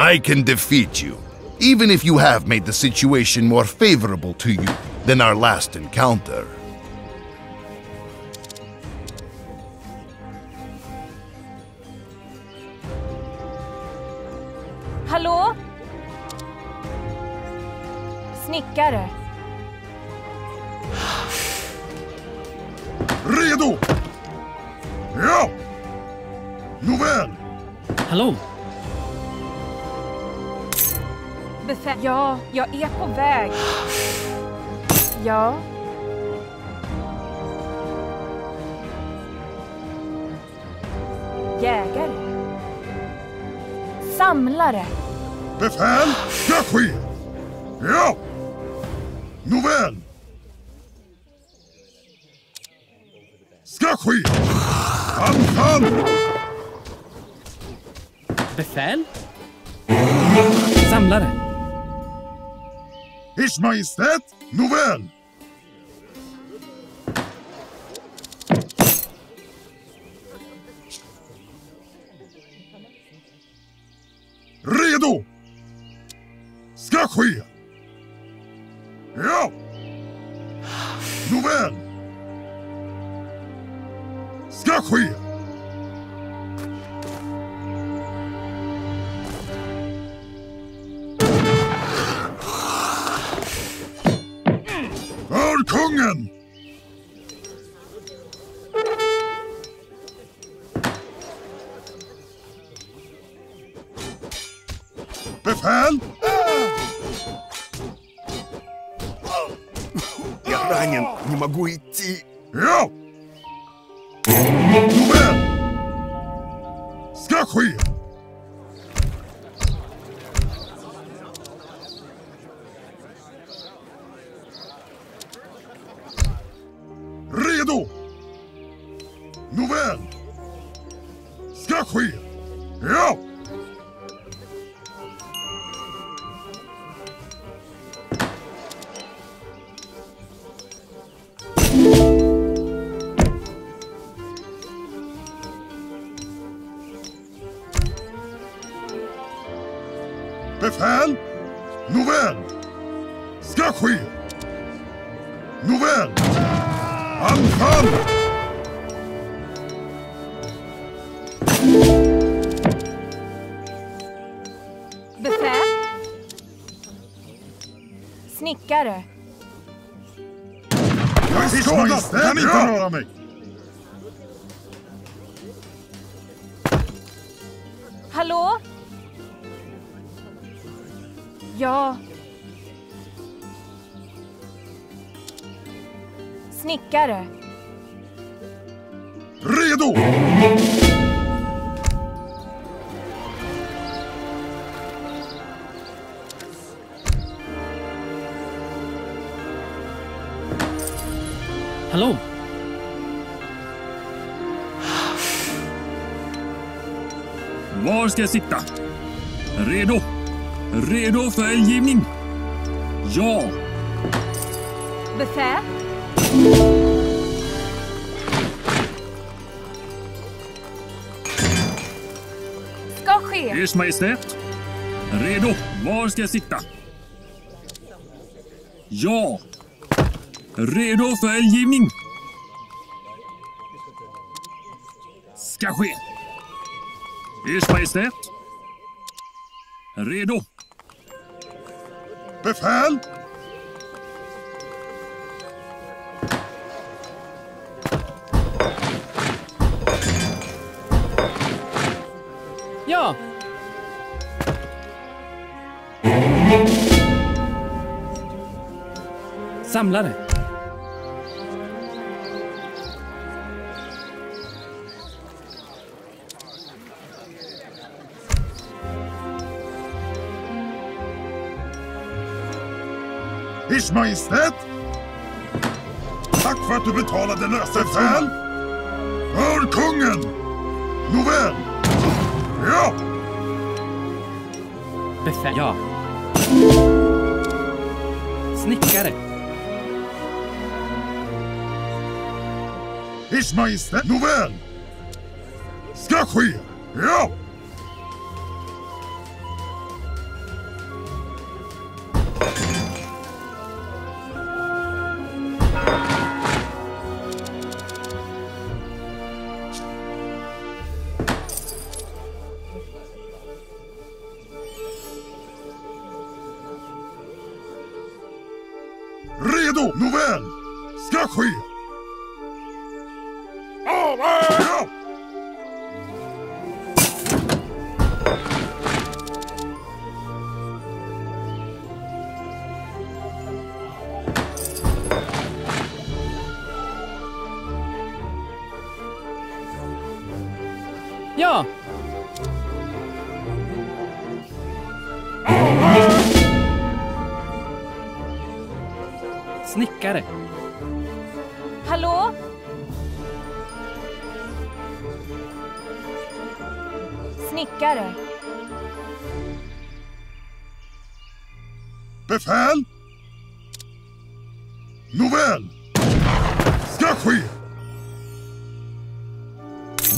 I can defeat you, even if you have made the situation more favorable to you than our last encounter. På väg. Ja. Jägare. Samlare. Befäl ska ske! Ja! Nåväl! Ska ske! Anfall! Befäl? Samlare? Ers Majestät, nåväl! Redo! Ska ske! Redo! Hallå? Var ska jag sitta? Redo? Redo för eldgivning? Ja! Befäl. Ers Majestät? Redo? Var ska jag sitta? Ja! Redo för eldgivning? Ska ske. Ers Majestät? Redo? Befäl! Samlare? Ers Majestät! Tack för att du betalade lösensumman! För kungen! Nåväl! Ja! Befäl? Ja. Snickare? Ers Majestät! Nåväl! Ska Ja! Snickare. Hallå? Snickare. Befäl! Nåväl!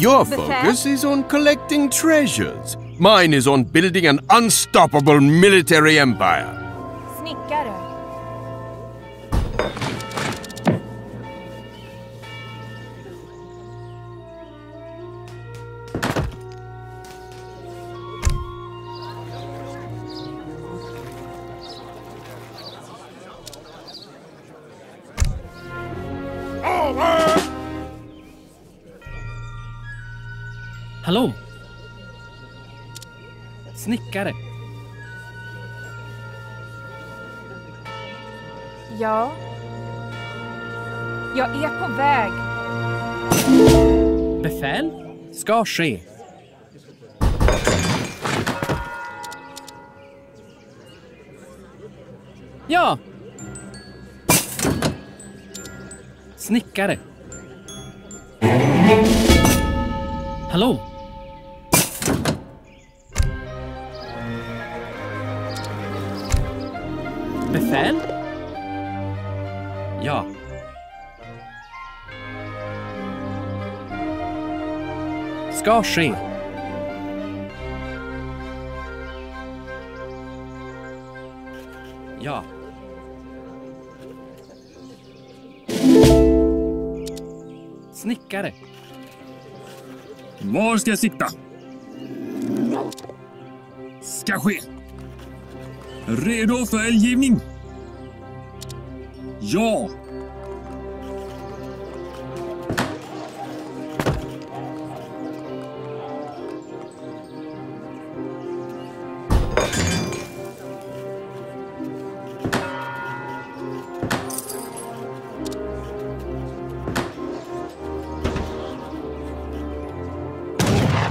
Your focus is on collecting treasures. Mine is on building an unstoppable military empire. Snickare. Hallå? Snickare. Ja. Jag är på väg. Befäl ska ske. Ja! Snickare. Hallå? Befäl? Ja. Ska ske. Ja. Snickare. Var ska jag sitta? Ska ske. Redo för eldgivning?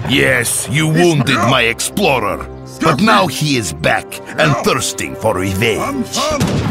Yes, you wounded my explorer. But now he is back and thirsting for revenge.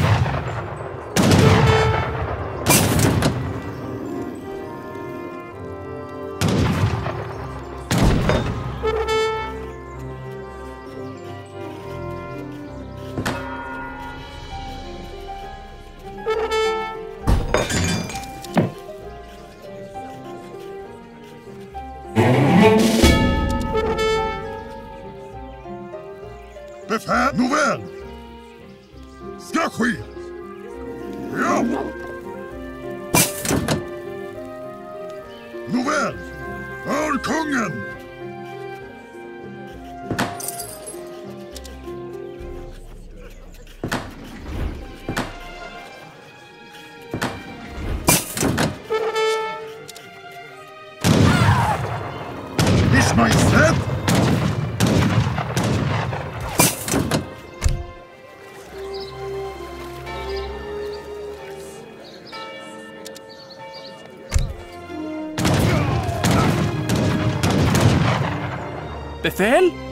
Befäl?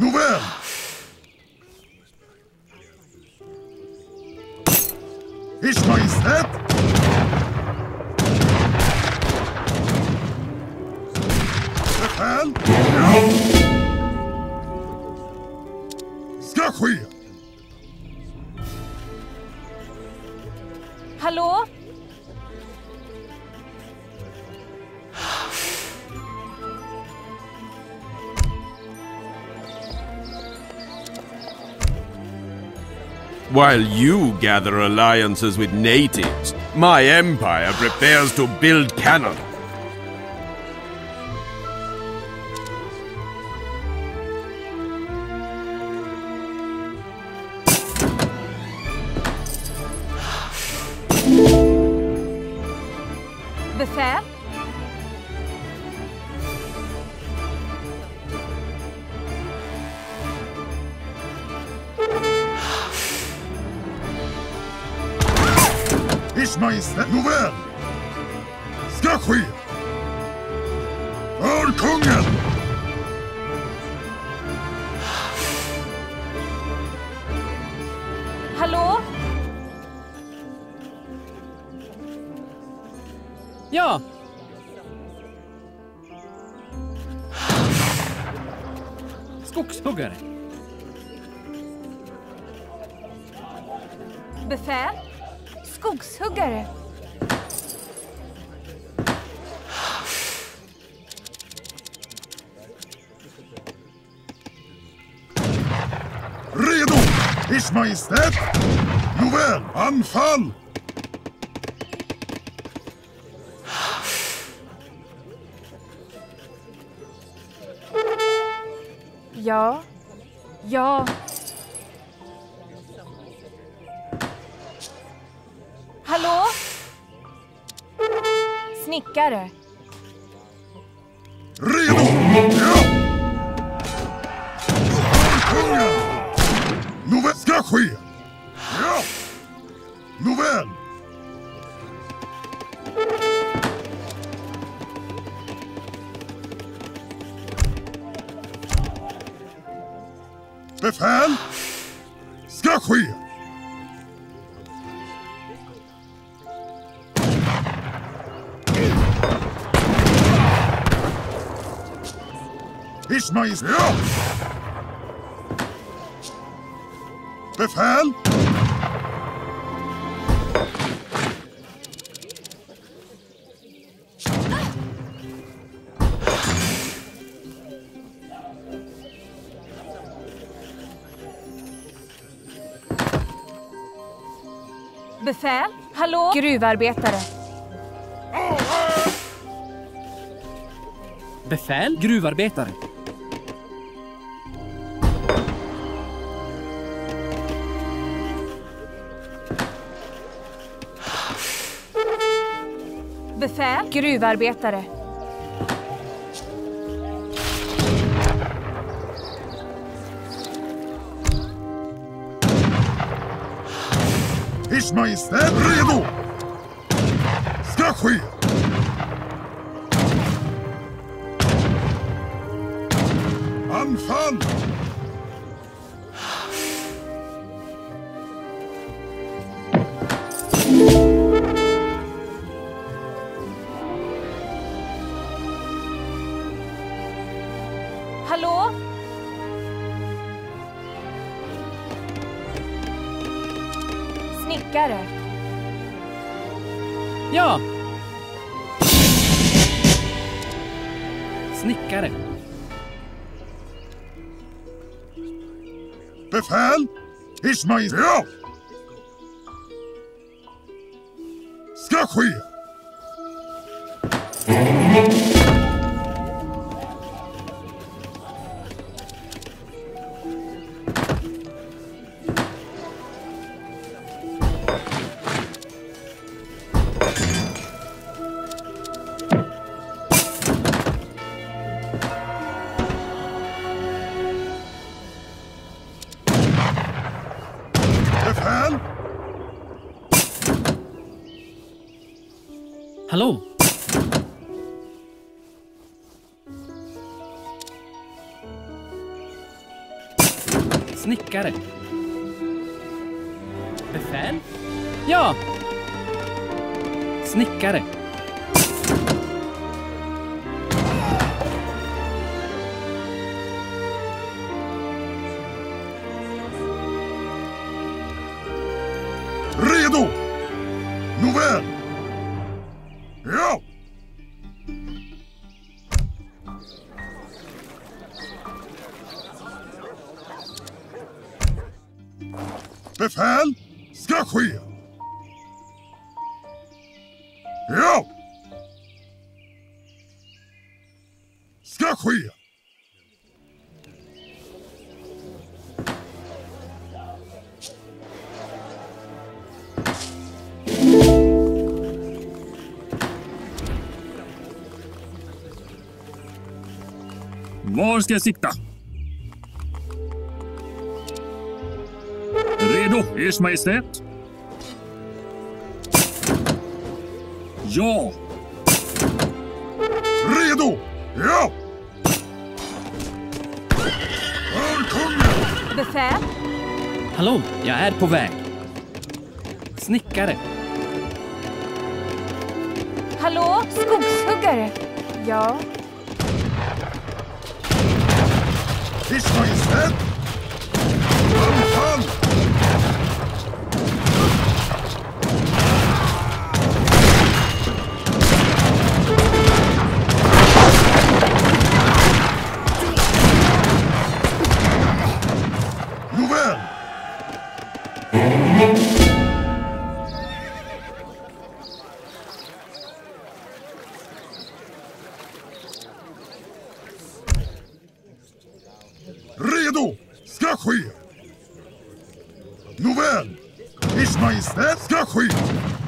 Nåväl! While you gather alliances with natives, my empire prepares to build cannon. För kungen! Hallå? Ja! Skogshuggare. Befäl? Skogshuggare? Ers Majestät! Nåväl, anfall! Ja. Ja. Hallå? Snickare? Befäl! Ska ske! Majestät! Ja! Befäl? Gruvarbetare? Befäl? Gruvarbetare. Befäl? Gruvarbetare? Ers Majestät redo! Ska ske! Snickare? Ja! Snickare. Befäl! Majestät! Ja! Ska ske! Hallå? Snickare. Befäl? Ja! Snickare. Var ska jag sikta? Redo, Ers Majestät? Ja! Redo! Ja! För kungen! Befäl? Hallå, jag är på väg. Snickare. Hallå? Skogshuggare? Ja. Ers Majestät! Ers Majestät ska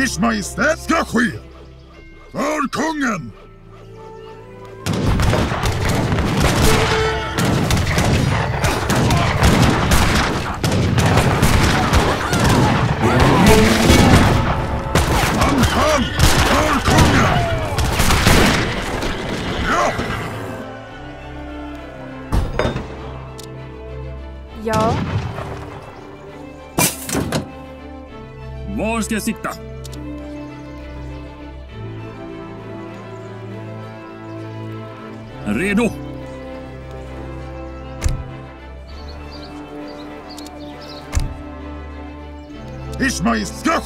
Ers Majestät ska ske! För kungen! Anfall! För kungen! Ja! Ja. Var ska jag sikta? Redo! Ers Majestät ska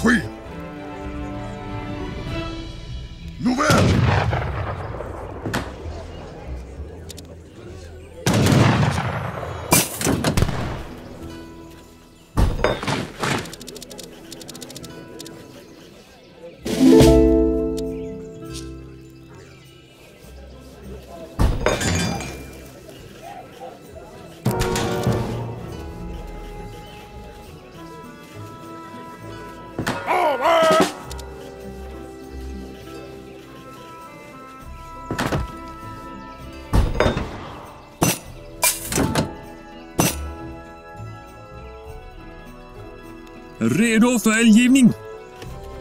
Redo för eldgivning?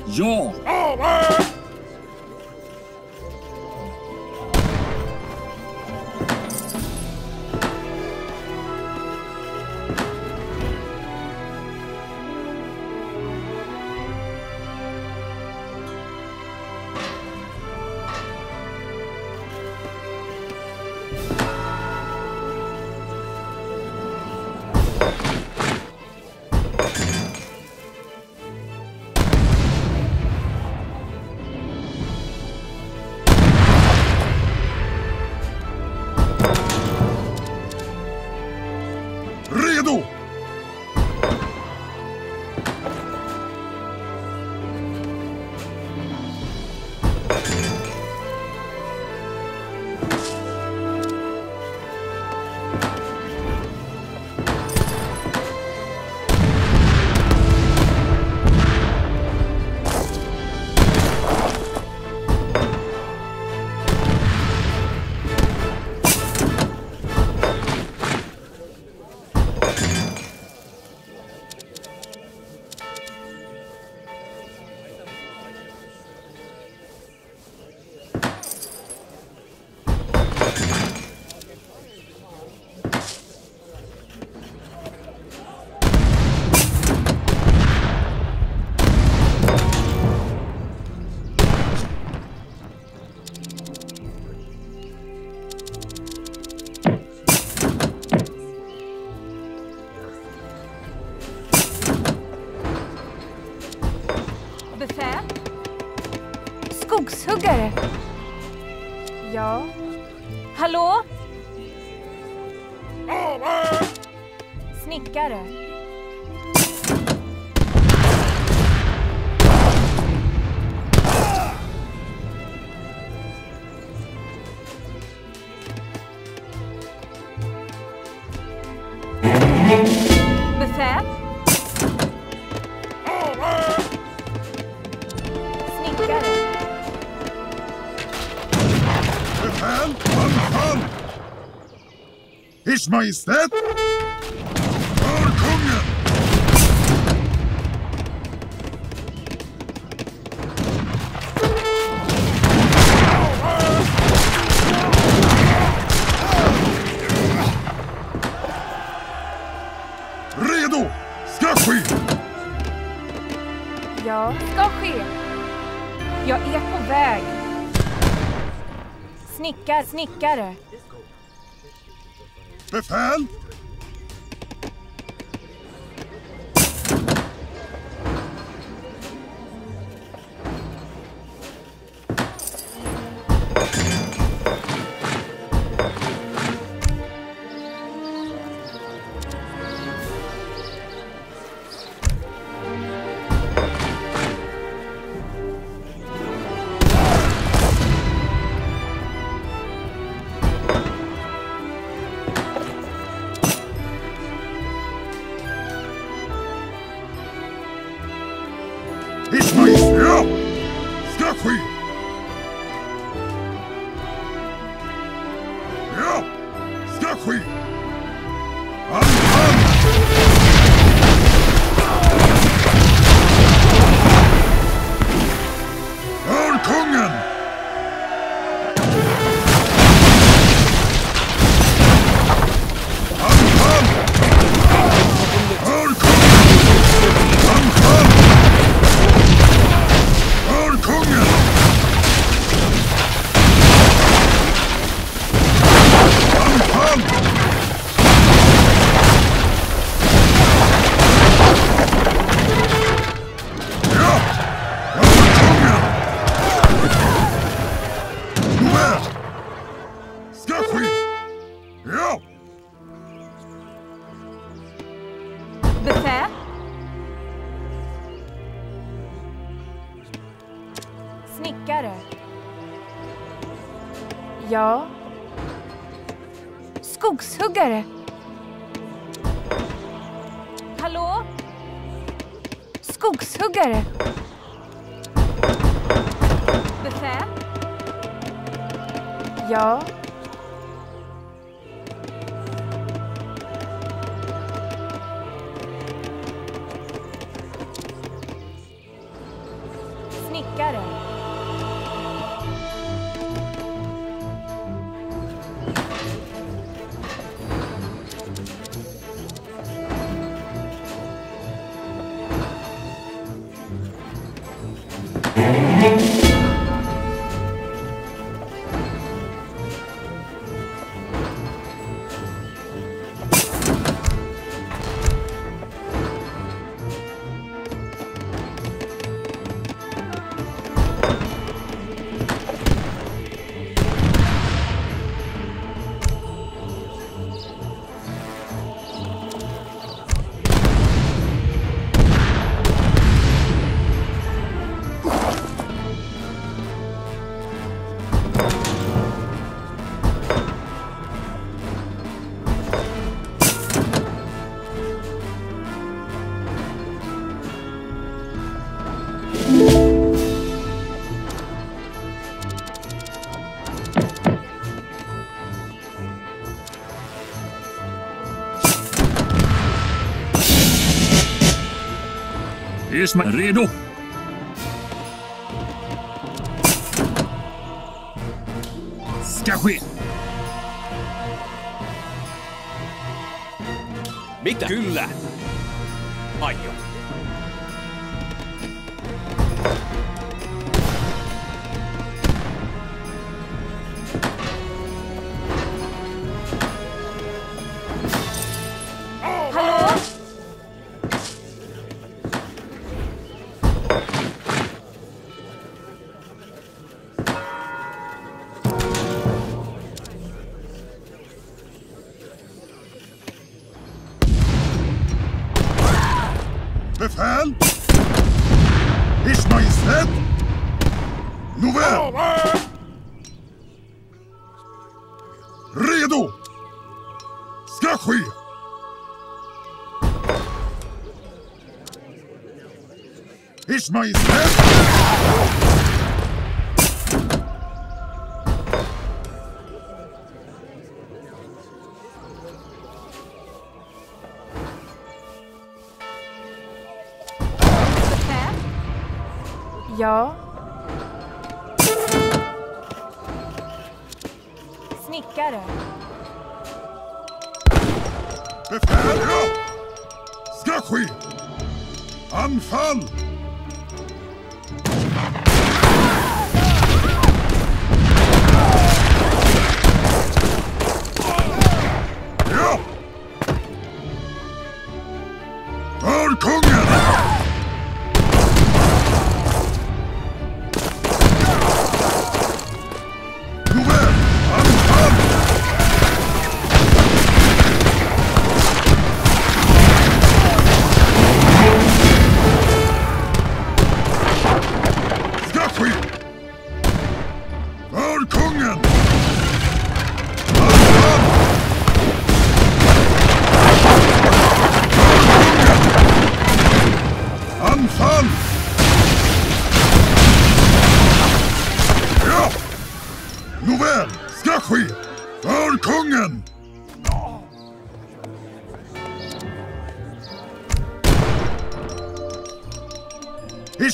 Ja! Ers Majestät! För kungen! Redo! Ska ske! Ja, ska ske. Jag är på väg. Snickar, snickare. Befehl! Hyresman redo. Ska ske. Mitä? Kyllä. Aion. It's my...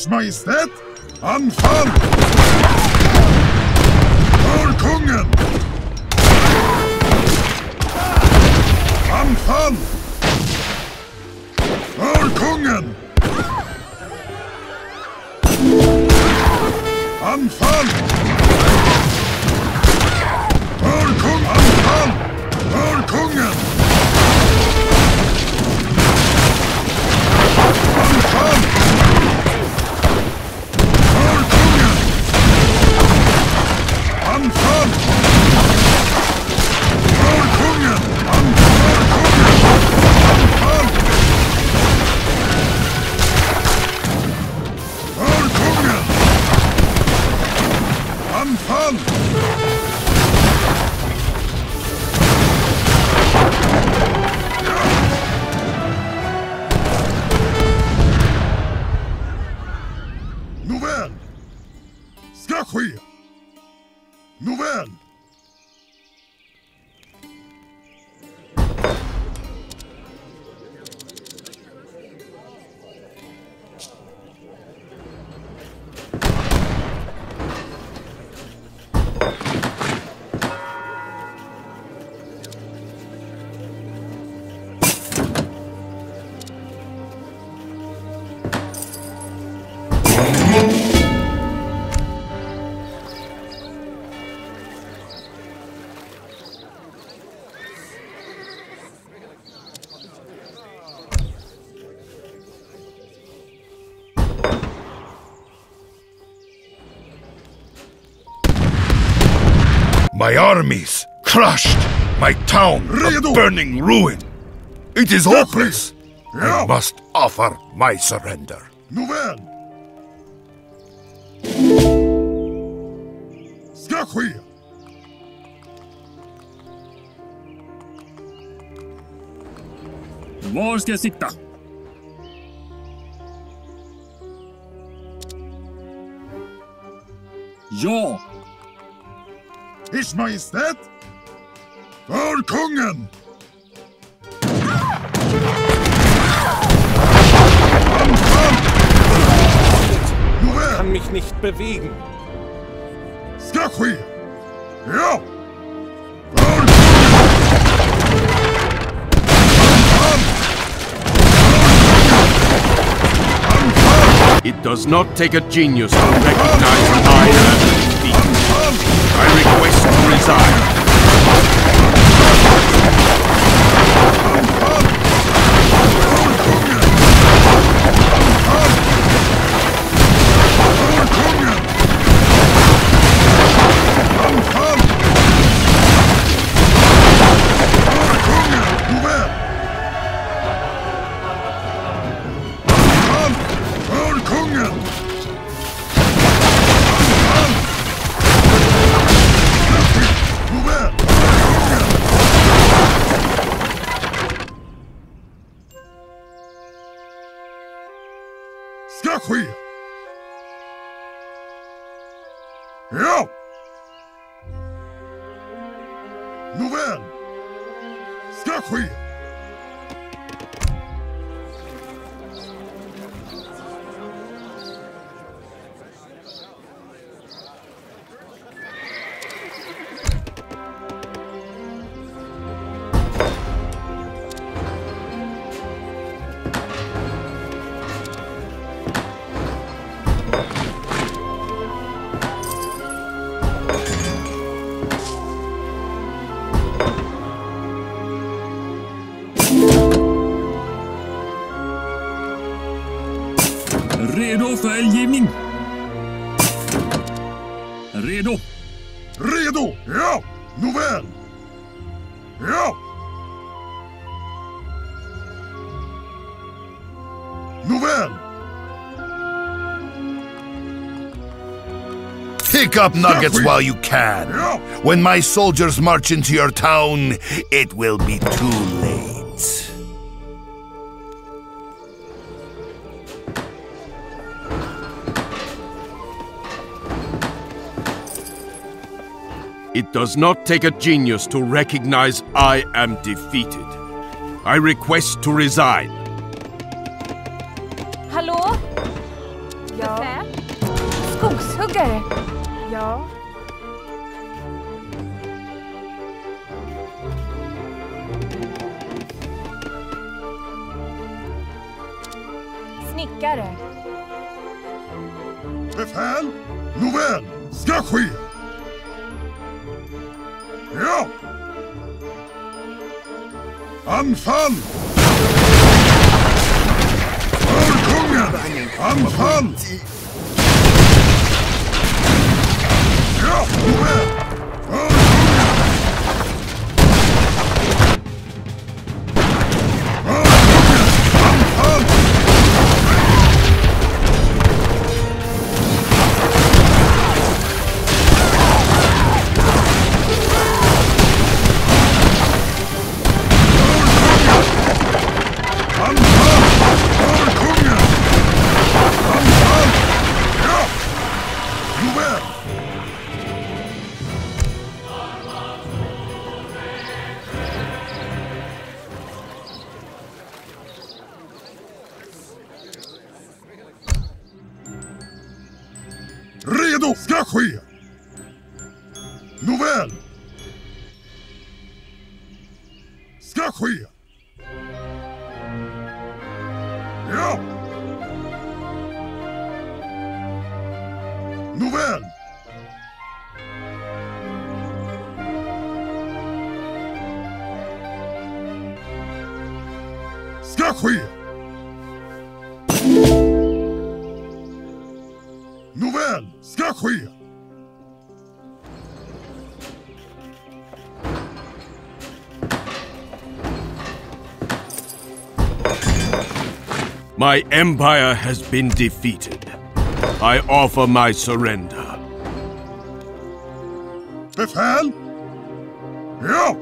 My Majestät, anfangen! My armies crushed, my town a burning ruin. It is hopeless. I must offer my surrender. Nouvelle. Skakuya. Yo. Ers Majestät! För kungen! Nåväl! Kann mich nicht bewegen. Ska ske! Ja! It does not take a genius to recognize an iron. I request to resign. Ja! Nåväl! Pick up nuggets while you can. When my soldiers march into your town, it will be too late. It does not take a genius to recognize I am defeated. I request to resign. Ske! My empire has been defeated. I offer my surrender. Befäl! Ja!